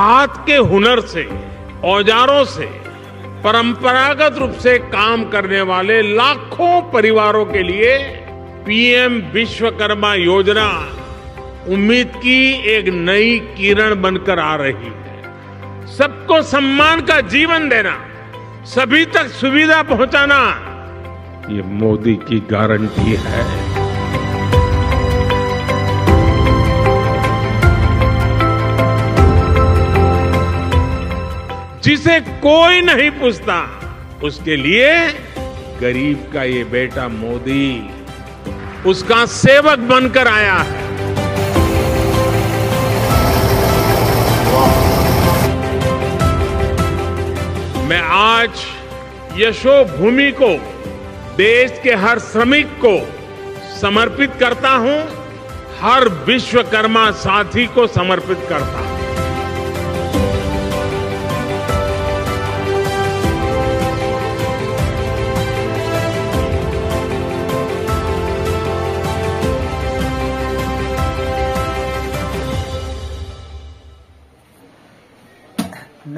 हाथ के हुनर से, औजारों से, परंपरागत रूप से काम करने वाले लाखों परिवारों के लिए पीएम विश्वकर्मा योजना उम्मीद की एक नई किरण बनकर आ रही है। सबको सम्मान का जीवन देना, सभी तक सुविधा पहुंचाना, ये मोदी की गारंटी है। जिसे कोई नहीं पूछता। उसके लिए गरीब का ये बेटा मोदी, उसका सेवक बनकर आया है। मैं आज यशो भूमि को, देश के हर श्रमिक को समर्पित करता हूँ, हर विश्वकर्मा साथी को समर्पित करता हूँ।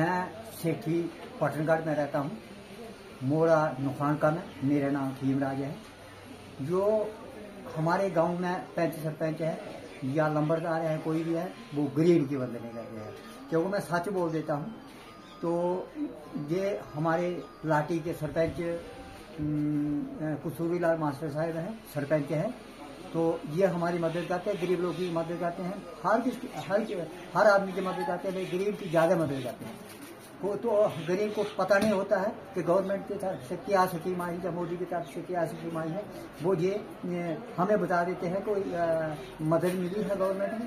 मैं सेठी पटनगढ़ में रहता हूँ। मोड़ा नुखान का में, मेरा नाम खीमराज है। जो हमारे गाँव में पंच सरपंच है, या लंबरदार है, कोई भी है, वो गरीब की बदले नहीं रहते हैं। क्योंकि मैं सच बोल देता हूँ तो ये हमारे लाठी के सरपंच कुसूरी लाल मास्टर साहब हैं, सरपंच हैं। तो ये हमारी मदद करते हैं, गरीब लोग की मदद करते हैं। हर किस हर हर आदमी की मदद करते हैं गरीब की ज़्यादा मदद करते हैं। वो तो गरीब को पता नहीं होता है कि गवर्नमेंट की तरफ़ से क्या स्कीम आई या मोदी की तरफ़ से क्या स्कीम आई है। वो ये हमें बता देते हैं कोई मदद मिली है गवर्नमेंट ने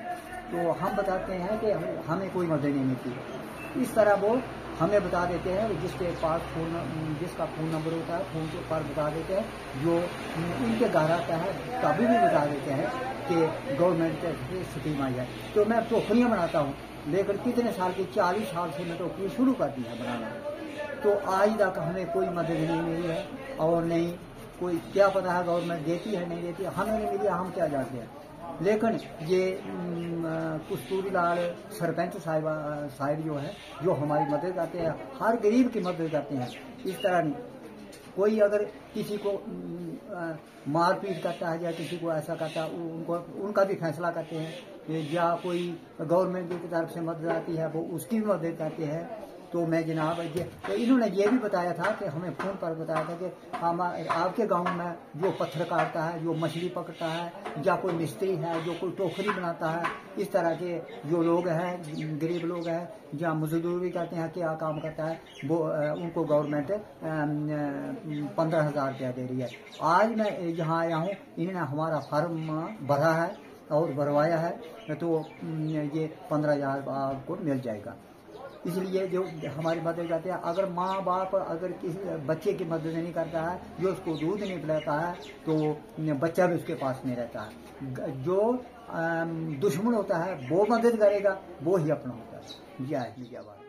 तो हम बताते हैं कि हमें कोई मदद नहीं मिलती इस तरह वो हमें बता देते हैं, जिसके पास फ़ोन जिसका फ़ोन नंबर होता है फ़ोन के ऊपर बता देते हैं। जो उनके घर आता है, तभी भी बता देते हैं कि गवर्नमेंट की स्कीम आई है। तो मैं टोकरियाँ बनाता हूँ। लेकिन कितने साल की, चालीस साल से मैं टोकरी शुरू कर दी है बनाना। तो आज तक हमें कोई मदद नहीं मिली है और नहीं, कोई क्या पता है, गवर्नमेंट देती है, नहीं देती हमें नहीं मिली, हम क्या जानते हैं? लेकिन ये कस्तूरी लाल सरपंच साहिब साहिब जो है, जो हमारी मदद करते हैं, हर गरीब की मदद करते हैं, इस तरह कोई अगर किसी को मारपीट करता है या किसी को ऐसा करता है उनको, उनका भी फैसला करते हैं या कोई गवर्नमेंट की तरफ़ से मदद आती है, वो उसकी भी मदद करते हैं। तो मैं जनाब तो इन्होंने ये भी बताया था कि हमें फ़ोन पर बताया था कि हम, आपके गाँव में जो पत्थर काटता है, जो मछली पकड़ता है, या कोई मिस्त्री है, जो कोई टोकरी बनाता है, इस तरह के जो लोग हैं, गरीब लोग हैं, या मजदूरी करते हैं क्या काम करता है, वो उनको गवर्नमेंट पंद्रह हज़ार रुपया दे रही है। आज मैं यहाँ आया हूँ, इन्होंने हमारा फार्म भरा है और भरवाया है तो ये पंद्रह हज़ार आपको मिल जाएगा। इसलिए जो हमारी मदद करते हैं, अगर माँ बाप अगर किसी बच्चे की मदद नहीं करता है, जो उसको दूध नहीं पिलाता है तो बच्चा भी उसके पास नहीं रहता है। जो दुश्मन होता है, वो मदद करेगा, वो ही अपना होता है। जय जय बात